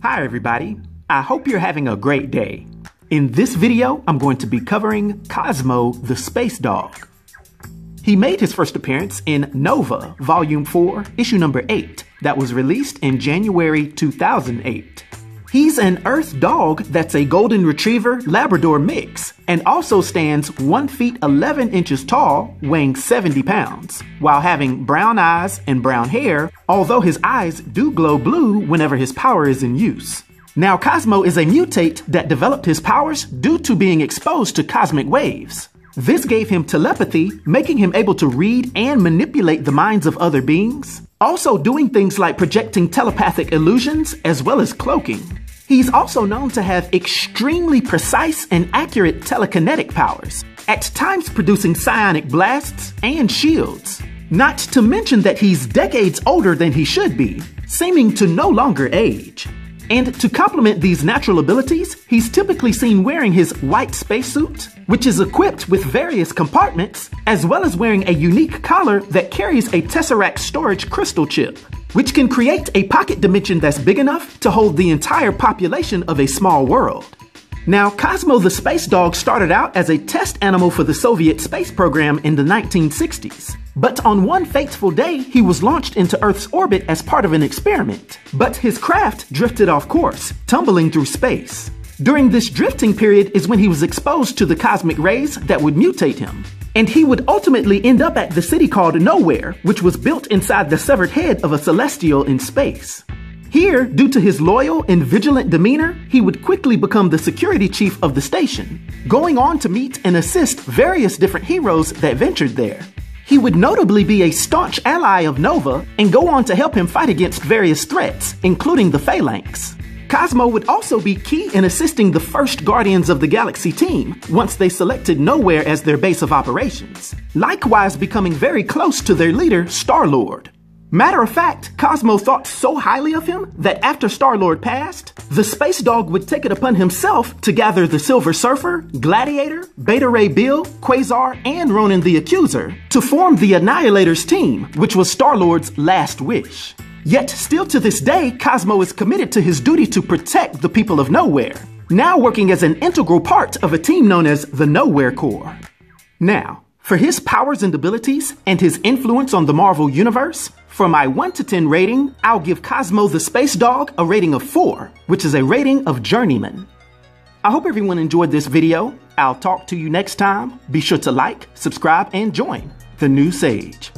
Hi everybody, I hope you're having a great day. In this video, I'm going to be covering Cosmo the Space Dog. He made his first appearance in Nova, Volume 4, Issue Number 8, that was released in January 2008. He's an Earth dog that's a Golden Retriever Labrador mix and also stands 1 feet 11 inches tall, weighing 70 pounds, while having brown eyes and brown hair, although his eyes do glow blue whenever his power is in use. Now, Cosmo is a mutate that developed his powers due to being exposed to cosmic waves. This gave him telepathy, making him able to read and manipulate the minds of other beings, also doing things like projecting telepathic illusions as well as cloaking. He's also known to have extremely precise and accurate telekinetic powers, at times producing psionic blasts and shields. Not to mention that he's decades older than he should be, seeming to no longer age. And to complement these natural abilities, he's typically seen wearing his white spacesuit, which is equipped with various compartments, as well as wearing a unique collar that carries a Tesseract storage crystal chip, which can create a pocket dimension that's big enough to hold the entire population of a small world. Now, Cosmo the Space Dog started out as a test animal for the Soviet space program in the 1960s. But on one fateful day, he was launched into Earth's orbit as part of an experiment. But his craft drifted off course, tumbling through space. During this drifting period is when he was exposed to the cosmic rays that would mutate him. And he would ultimately end up at the city called Knowhere, which was built inside the severed head of a celestial in space. Here, due to his loyal and vigilant demeanor, he would quickly become the security chief of the station, going on to meet and assist various different heroes that ventured there. He would notably be a staunch ally of Nova and go on to help him fight against various threats, including the Phalanx. Cosmo would also be key in assisting the first Guardians of the Galaxy team once they selected Knowhere as their base of operations, likewise becoming very close to their leader, Star Lord. Matter of fact, Cosmo thought so highly of him that after Star Lord passed, the Space Dog would take it upon himself to gather the Silver Surfer, Gladiator, Beta Ray Bill, Quasar, and Ronan the Accuser to form the Annihilators team, which was Star Lord's last wish. Yet, still to this day, Cosmo is committed to his duty to protect the people of Knowhere, now working as an integral part of a team known as the Knowhere Corps. Now, for his powers and abilities and his influence on the Marvel Universe, for my 1 to 10 rating, I'll give Cosmo the Space Dog a rating of 4, which is a rating of Journeyman. I hope everyone enjoyed this video. I'll talk to you next time. Be sure to like, subscribe, and join the new Sage.